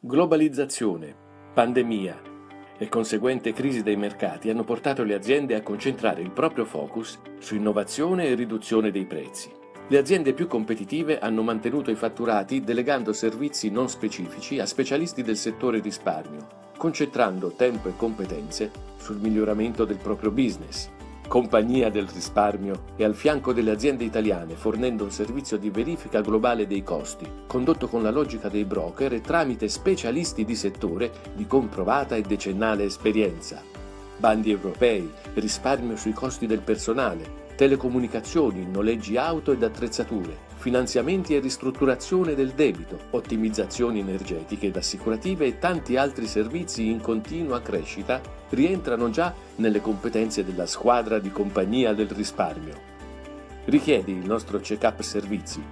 Globalizzazione, pandemia e conseguente crisi dei mercati hanno portato le aziende a concentrare il proprio focus su innovazione e riduzione dei prezzi. Le aziende più competitive hanno mantenuto i fatturati delegando servizi non specifici a specialisti del settore risparmio, concentrando tempo e competenze sul miglioramento del proprio business compagnia del risparmio, è al fianco delle aziende italiane fornendo un servizio di verifica globale dei costi, condotto con la logica dei broker e tramite specialisti di settore di comprovata e decennale esperienza. Bandi europei, risparmio sui costi del personale, telecomunicazioni, noleggi auto ed attrezzature, finanziamenti e ristrutturazione del debito, ottimizzazioni energetiche ed assicurative e tanti altri servizi in continua crescita rientrano già nelle competenze della squadra di compagnia del risparmio. Richiedi il nostro check-up servizi.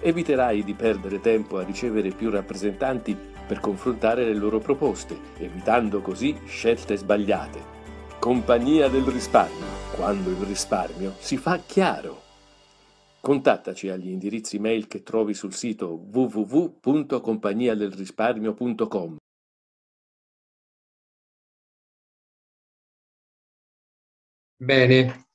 Eviterai di perdere tempo a ricevere più rappresentanti per confrontare le loro proposte, evitando così scelte sbagliate. Compagnia del risparmio, quando il risparmio si fa chiaro. Contattaci agli indirizzi mail che trovi sul sito www.compagniadelrisparmio.com. Bene,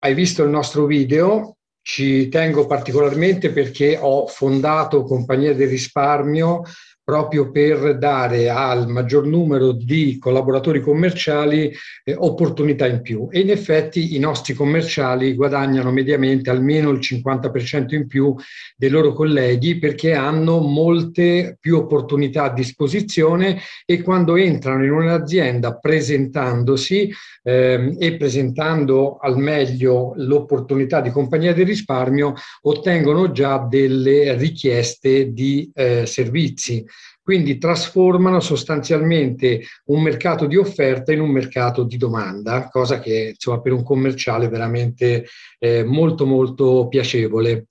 hai visto il nostro video, ci tengo particolarmente perché ho fondato Compagnia del Risparmio proprio per dare al maggior numero di collaboratori commerciali eh, opportunità in più. E in effetti i nostri commerciali guadagnano mediamente almeno il 50% in più dei loro colleghi perché hanno molte più opportunità a disposizione e quando entrano in un'azienda presentandosi eh, e presentando al meglio l'opportunità di compagnia del risparmio ottengono già delle richieste di eh, servizi quindi trasformano sostanzialmente un mercato di offerta in un mercato di domanda, cosa che insomma, per un commerciale è veramente eh, molto molto piacevole.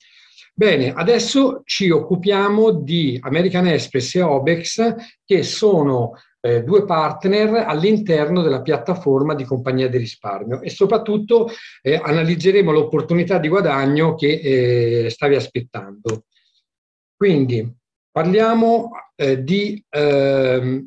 Bene, adesso ci occupiamo di American Express e Obex, che sono eh, due partner all'interno della piattaforma di compagnia di risparmio e soprattutto eh, analizzeremo l'opportunità di guadagno che eh, stavi aspettando. Quindi parliamo eh, di eh,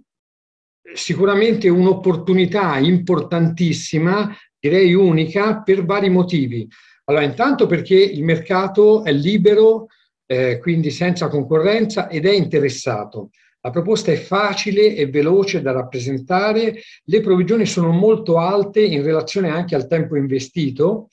sicuramente un'opportunità importantissima, direi unica, per vari motivi. Allora, intanto perché il mercato è libero, eh, quindi senza concorrenza ed è interessato. La proposta è facile e veloce da rappresentare, le provvigioni sono molto alte in relazione anche al tempo investito,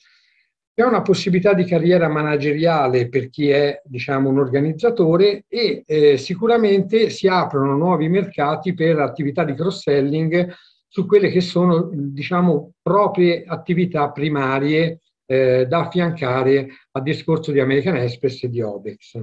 c'è una possibilità di carriera manageriale per chi è diciamo, un organizzatore e eh, sicuramente si aprono nuovi mercati per attività di cross-selling su quelle che sono diciamo, proprie attività primarie eh, da affiancare al discorso di American Express e di Obex.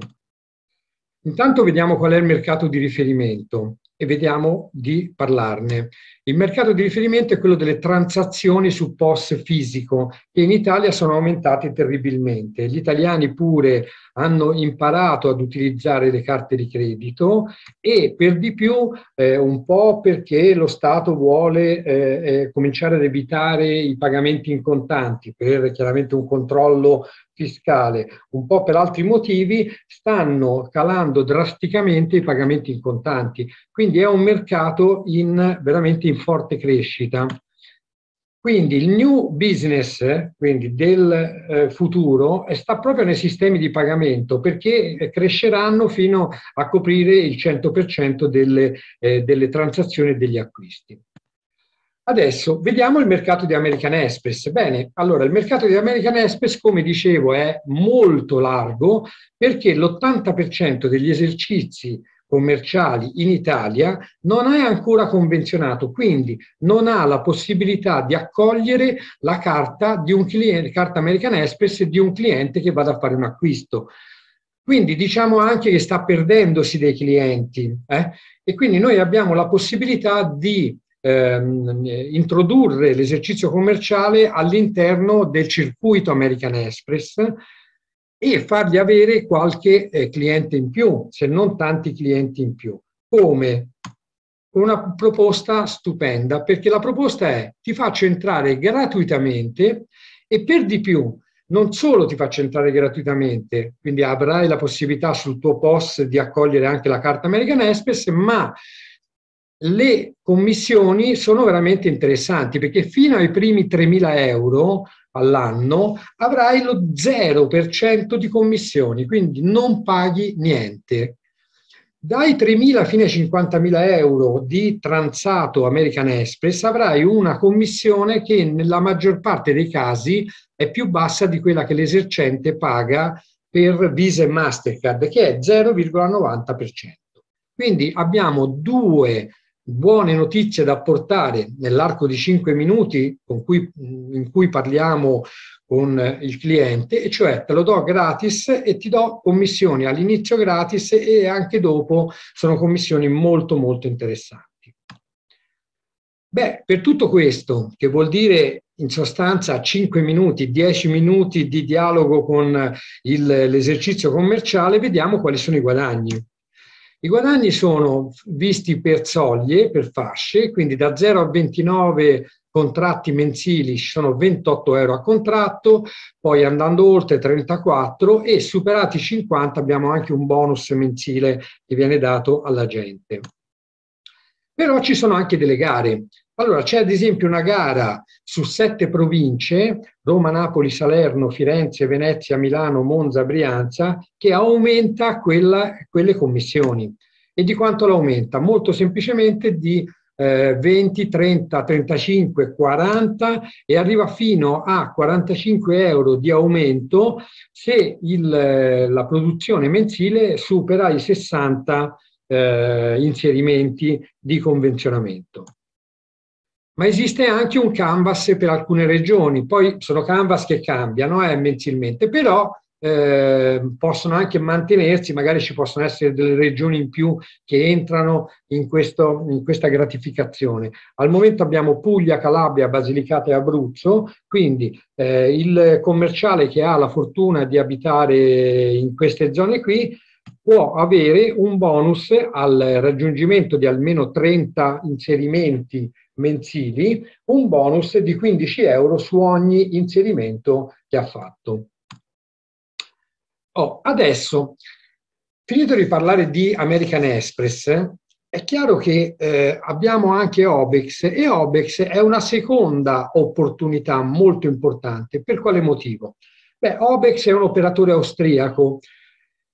Intanto vediamo qual è il mercato di riferimento e vediamo di parlarne. Il mercato di riferimento è quello delle transazioni su POS fisico, che in Italia sono aumentate terribilmente. Gli italiani pure hanno imparato ad utilizzare le carte di credito e per di più eh, un po' perché lo Stato vuole eh, eh, cominciare ad evitare i pagamenti in contanti per chiaramente un controllo fiscale, un po' per altri motivi, stanno calando drasticamente i pagamenti in contanti. Quindi è un mercato in, veramente in forte crescita. Quindi il new business, quindi del eh, futuro, sta proprio nei sistemi di pagamento perché cresceranno fino a coprire il 100% delle, eh, delle transazioni e degli acquisti. Adesso vediamo il mercato di American Express. Bene, allora il mercato di American Express, come dicevo, è molto largo perché l'80% degli esercizi commerciali in Italia non è ancora convenzionato, quindi non ha la possibilità di accogliere la carta di un cliente, carta American Express di un cliente che vada a fare un acquisto. Quindi diciamo anche che sta perdendosi dei clienti eh? e quindi noi abbiamo la possibilità di ehm, introdurre l'esercizio commerciale all'interno del circuito American Express e fargli avere qualche eh, cliente in più, se non tanti clienti in più. Come? Una proposta stupenda, perché la proposta è ti faccio entrare gratuitamente e per di più non solo ti faccio entrare gratuitamente, quindi avrai la possibilità sul tuo post di accogliere anche la carta American Express, ma le commissioni sono veramente interessanti perché fino ai primi 3.000 euro all'anno avrai lo 0% di commissioni, quindi non paghi niente. Dai 3.000 fino ai 50.000 euro di transato American Express avrai una commissione che nella maggior parte dei casi è più bassa di quella che l'esercente paga per Visa e Mastercard, che è 0,90%. Quindi abbiamo due buone notizie da portare nell'arco di 5 minuti cui, in cui parliamo con il cliente, e cioè te lo do gratis e ti do commissioni all'inizio gratis e anche dopo sono commissioni molto molto interessanti. Beh, per tutto questo, che vuol dire in sostanza 5 minuti, 10 minuti di dialogo con l'esercizio commerciale, vediamo quali sono i guadagni. I guadagni sono visti per soglie, per fasce, quindi da 0 a 29 contratti mensili sono 28 euro a contratto, poi andando oltre 34 e superati 50 abbiamo anche un bonus mensile che viene dato alla gente. Però ci sono anche delle gare. Allora, c'è ad esempio una gara su sette province, Roma, Napoli, Salerno, Firenze, Venezia, Milano, Monza, Brianza, che aumenta quella, quelle commissioni. E di quanto l'aumenta? Molto semplicemente di eh, 20, 30, 35, 40 e arriva fino a 45 euro di aumento se il, la produzione mensile supera i 60 eh, inserimenti di convenzionamento ma esiste anche un canvas per alcune regioni, poi sono canvas che cambiano eh, mensilmente, però eh, possono anche mantenersi, magari ci possono essere delle regioni in più che entrano in, questo, in questa gratificazione. Al momento abbiamo Puglia, Calabria, Basilicata e Abruzzo, quindi eh, il commerciale che ha la fortuna di abitare in queste zone qui può avere un bonus al raggiungimento di almeno 30 inserimenti mensili un bonus di 15 euro su ogni inserimento che ha fatto. Oh, adesso, finito di parlare di American Express, è chiaro che eh, abbiamo anche Obex e Obex è una seconda opportunità molto importante. Per quale motivo? Beh, Obex è un operatore austriaco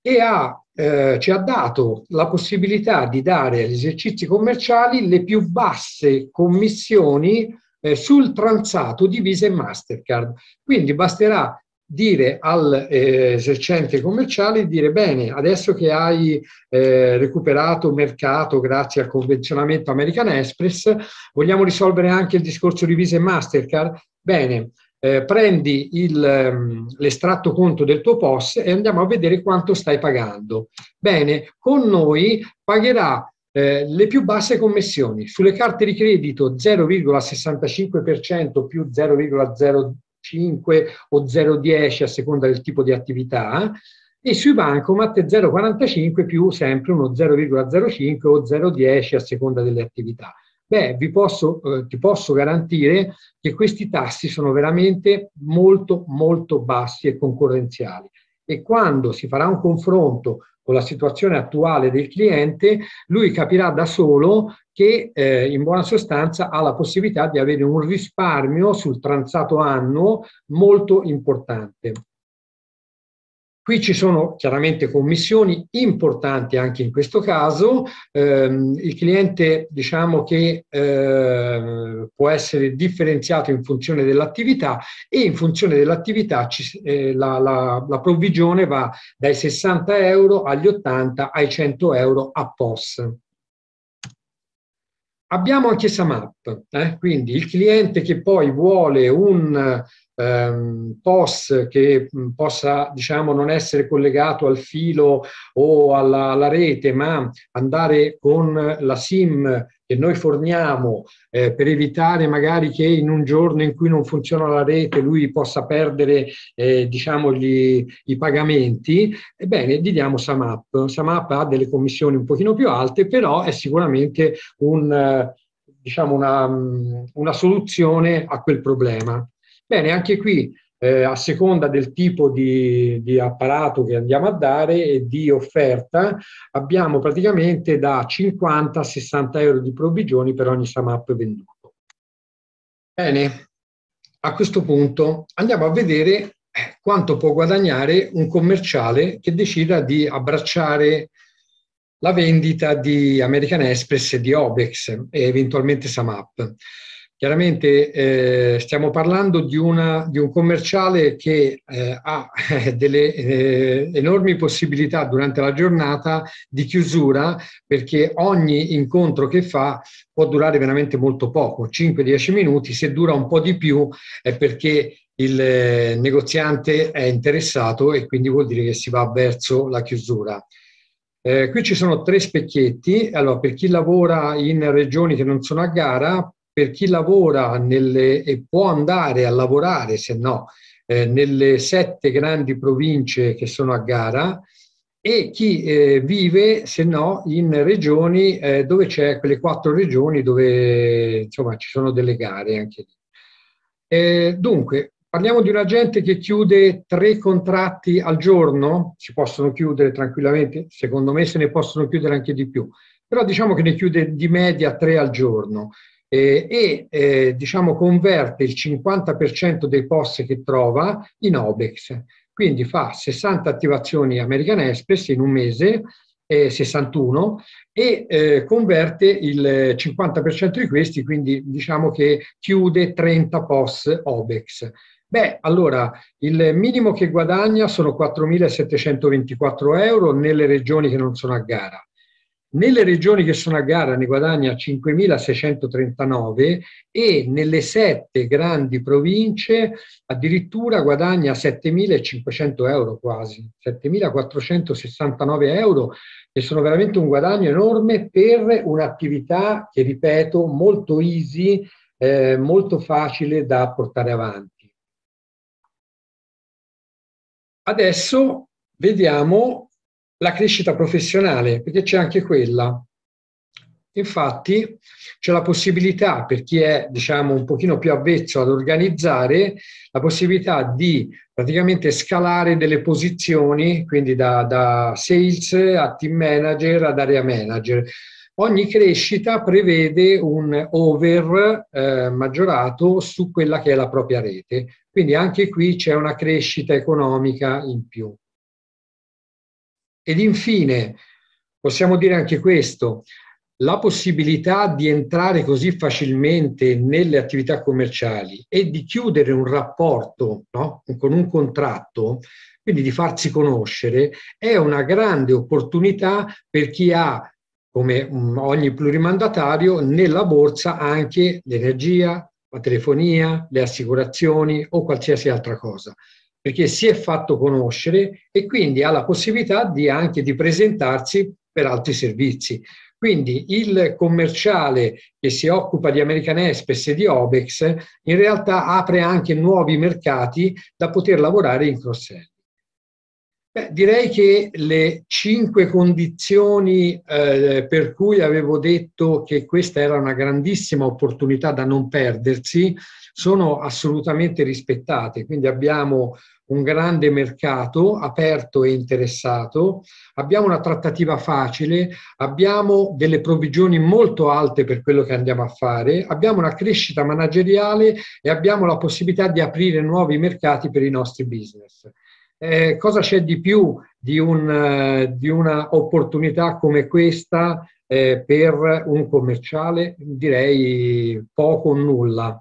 e ha eh, ci ha dato la possibilità di dare agli esercizi commerciali le più basse commissioni eh, sul transato di Visa e Mastercard. Quindi basterà dire all'esercente eh, commerciale, dire bene, adesso che hai eh, recuperato mercato grazie al convenzionamento American Express, vogliamo risolvere anche il discorso di Visa e Mastercard? Bene, eh, prendi il, ehm, l'estratto conto del tuo POS e andiamo a vedere quanto stai pagando. Bene, con noi pagherà eh, le più basse commissioni. Sulle carte di credito 0,65% più 0,05 o 0,10 a seconda del tipo di attività e sui bancomat 0,45 più sempre uno 0,05 o 0,10 a seconda delle attività. Beh, vi posso, eh, ti posso garantire che questi tassi sono veramente molto, molto bassi e concorrenziali. E quando si farà un confronto con la situazione attuale del cliente, lui capirà da solo che eh, in buona sostanza ha la possibilità di avere un risparmio sul transato annuo molto importante. Qui ci sono chiaramente commissioni importanti anche in questo caso. Eh, il cliente diciamo che eh, può essere differenziato in funzione dell'attività e in funzione dell'attività ci, eh, la, la, la, provvigione va dai 60 euro agli 80 ai 100 euro a POS. Abbiamo anche SAMAP, eh? quindi il cliente che poi vuole un ehm, POS che mh, possa diciamo, non essere collegato al filo o alla, alla, rete, ma andare con la SIM che noi forniamo eh, per evitare magari che in un giorno in cui non funziona la rete lui possa perdere eh, diciamo, gli, i pagamenti, ebbene gli diamo SAMAP. SAMAP ha delle commissioni un pochino più alte, però è sicuramente un, diciamo una, una soluzione a quel problema. Bene, anche qui eh, a seconda del tipo di, di, apparato che andiamo a dare e di offerta, abbiamo praticamente da 50 a 60 euro di provvigioni per ogni SAMAP venduto. Bene, a questo punto andiamo a vedere eh, quanto può guadagnare un commerciale che decida di abbracciare la vendita di American Express e di Obex e eventualmente SAMAP. Chiaramente eh, stiamo parlando di, una, di, un commerciale che eh, ha delle eh, enormi possibilità durante la giornata di chiusura perché ogni incontro che fa può durare veramente molto poco, 5-10 minuti, se dura un po' di più è perché il eh, negoziante è interessato e quindi vuol dire che si va verso la chiusura. Eh, qui ci sono tre specchietti, allora per chi lavora in regioni che non sono a gara per chi lavora nelle, e può andare a lavorare, se no, eh, nelle sette grandi province che sono a gara e chi eh, vive, se no, in regioni eh, dove c'è quelle quattro regioni dove insomma ci sono delle gare anche lì. Eh, dunque, parliamo di una gente che chiude tre contratti al giorno, si possono chiudere tranquillamente, secondo me se ne possono chiudere anche di più, però diciamo che ne chiude di media tre al giorno eh, e eh, diciamo converte il 50% dei POS che trova in OBEX. Quindi fa 60 attivazioni American Express in un mese, eh, 61, e eh, converte il 50% di questi, quindi diciamo che chiude 30 POS OBEX. Beh, allora, il minimo che guadagna sono 4.724 euro nelle regioni che non sono a gara. Nelle regioni che sono a gara ne guadagna 5.639 e nelle sette grandi province addirittura guadagna 7.500 euro quasi, 7.469 euro che sono veramente un guadagno enorme per un'attività che ripeto molto easy, eh, molto facile da portare avanti. Adesso vediamo la crescita professionale, perché c'è anche quella. Infatti c'è la possibilità per chi è diciamo un pochino più avvezzo ad organizzare la possibilità di praticamente scalare delle posizioni, quindi da, da sales a team manager ad area manager. Ogni crescita prevede un over eh, maggiorato su quella che è la propria rete, quindi anche qui c'è una crescita economica in più. Ed infine, possiamo dire anche questo, la possibilità di entrare così facilmente nelle attività commerciali e di chiudere un rapporto no? con un contratto, quindi di farsi conoscere, è una grande opportunità per chi ha, come ogni plurimandatario, nella borsa anche l'energia, la telefonia, le assicurazioni o qualsiasi altra cosa perché si è fatto conoscere e quindi ha la possibilità di anche di presentarsi per altri servizi. Quindi il commerciale che si occupa di American Express e di Obex in realtà apre anche nuovi mercati da poter lavorare in cross-selling. direi che le cinque condizioni eh, per cui avevo detto che questa era una grandissima opportunità da non perdersi sono assolutamente rispettate. Quindi abbiamo un grande mercato aperto e interessato, abbiamo una trattativa facile, abbiamo delle provvigioni molto alte per quello che andiamo a fare, abbiamo una crescita manageriale e abbiamo la possibilità di aprire nuovi mercati per i nostri business. Eh, cosa c'è di più di, un, uh, di una opportunità come questa eh, per un commerciale? Direi poco o nulla.